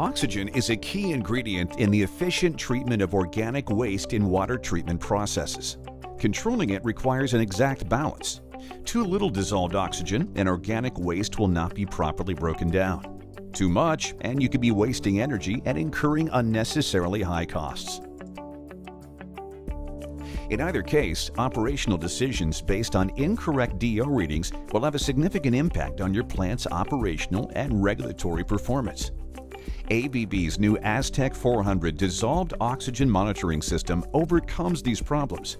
Oxygen is a key ingredient in the efficient treatment of organic waste in water treatment processes. Controlling it requires an exact balance. Too little dissolved oxygen and organic waste will not be properly broken down. Too much, and you could be wasting energy and incurring unnecessarily high costs. In either case, operational decisions based on incorrect DO readings will have a significant impact on your plant's operational and regulatory performance. ABB's new Aztec 400 dissolved oxygen monitoring system overcomes these problems.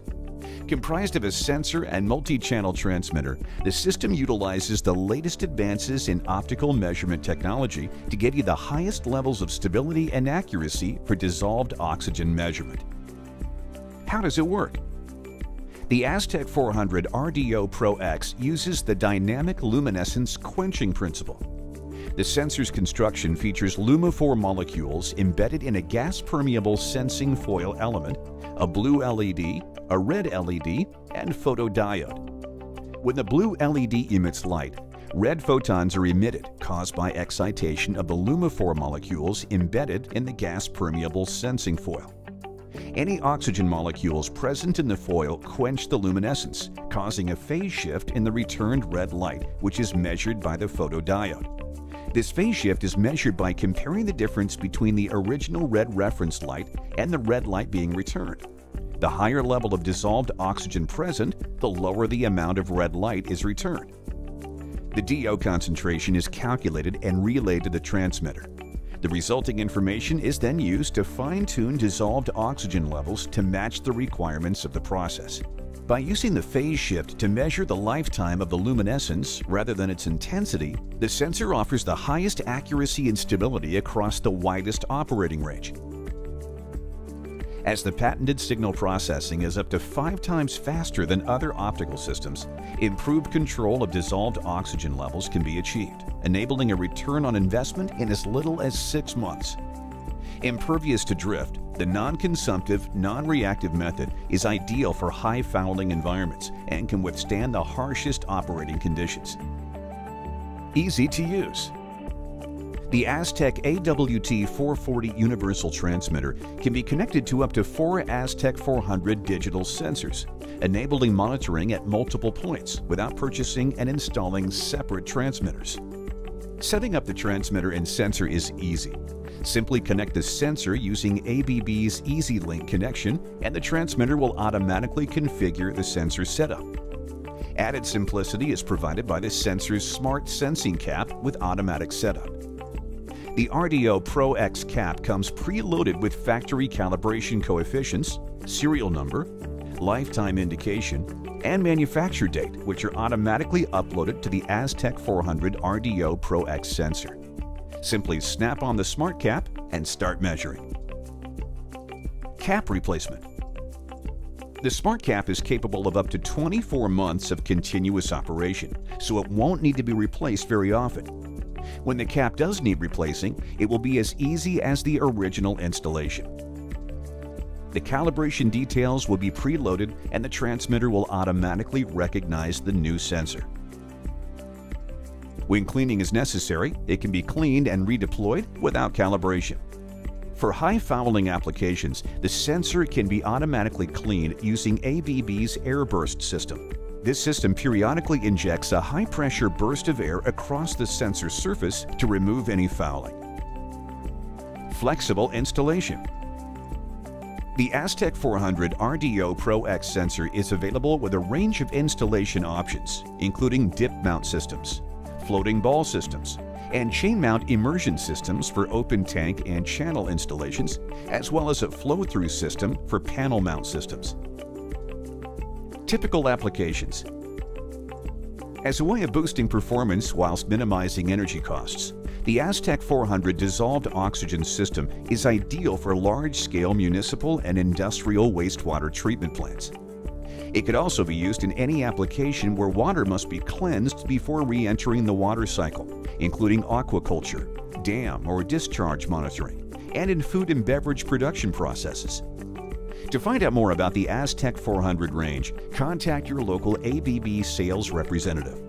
Comprised of a sensor and multi-channel transmitter, the system utilizes the latest advances in optical measurement technology to give you the highest levels of stability and accuracy for dissolved oxygen measurement. How does it work? The Aztec 400 RDO Pro X uses the dynamic luminescence quenching principle. The sensor's construction features Lumiphore molecules embedded in a gas-permeable sensing foil element, a blue LED, a red LED, and photodiode. When the blue LED emits light, red photons are emitted caused by excitation of the Lumiphore molecules embedded in the gas-permeable sensing foil. Any oxygen molecules present in the foil quench the luminescence, causing a phase shift in the returned red light, which is measured by the photodiode. This phase shift is measured by comparing the difference between the original red reference light and the red light being returned. The higher level of dissolved oxygen present, the lower the amount of red light is returned. The DO concentration is calculated and relayed to the transmitter. The resulting information is then used to fine-tune dissolved oxygen levels to match the requirements of the process. By using the phase shift to measure the lifetime of the luminescence rather than its intensity, the sensor offers the highest accuracy and stability across the widest operating range. As the patented signal processing is up to five times faster than other optical systems, improved control of dissolved oxygen levels can be achieved, enabling a return on investment in as little as six months. Impervious to drift, the non-consumptive, non-reactive method is ideal for high fouling environments and can withstand the harshest operating conditions. Easy to use. The Aztec AWT440 universal transmitter can be connected to up to four Aztec 400 digital sensors, enabling monitoring at multiple points without purchasing and installing separate transmitters. Setting up the transmitter and sensor is easy. Simply connect the sensor using ABB's EZLink connection and the transmitter will automatically configure the sensor setup. Added simplicity is provided by the sensor's smart sensing cap with automatic setup. The RDO Pro X cap comes preloaded with factory calibration coefficients, serial number, lifetime indication, and manufacture date, which are automatically uploaded to the Aztec 400 RDO Pro X sensor. Simply snap on the smart cap and start measuring. Cap replacement. The smart cap is capable of up to 24 months of continuous operation, so it won't need to be replaced very often. When the cap does need replacing, it will be as easy as the original installation. The calibration details will be preloaded and the transmitter will automatically recognize the new sensor. When cleaning is necessary, it can be cleaned and redeployed without calibration. For high fouling applications, the sensor can be automatically cleaned using ABB's AirBurst system. This system periodically injects a high-pressure burst of air across the sensor surface to remove any fouling. Flexible installation. The Aztec 400 RDO Pro X sensor is available with a range of installation options, including dip mount systems, floating ball systems, and chain mount immersion systems for open tank and channel installations, as well as a flow-through system for panel mount systems. Typical applications As a way of boosting performance whilst minimizing energy costs, the Aztec 400 dissolved oxygen system is ideal for large-scale municipal and industrial wastewater treatment plants. It could also be used in any application where water must be cleansed before re-entering the water cycle, including aquaculture, dam or discharge monitoring, and in food and beverage production processes. To find out more about the Aztec 400 range, contact your local ABB sales representative.